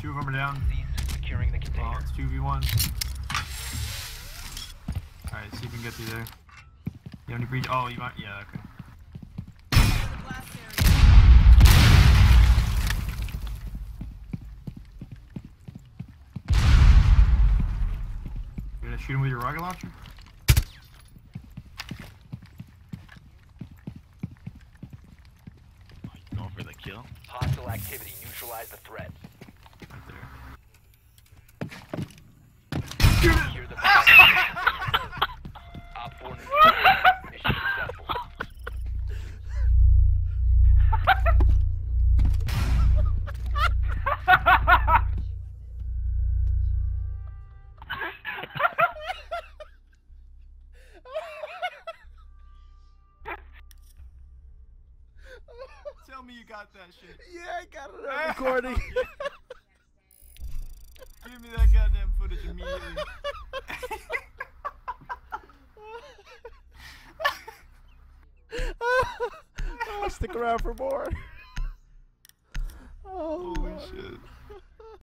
two of them are down. Cease securing the container. Well, it's 2v1. Alright, see if we can get through there. You have any breach? Oh, you might. Yeah, okay. You gonna shoot him with your rocket launcher? Going for the kill. Hostile activity. Neutralize the threat. Tell me you got that shit. Yeah, I got it on ah. recording. Give me that goddamn footage immediately. oh, stick around for more. Oh, Holy shit.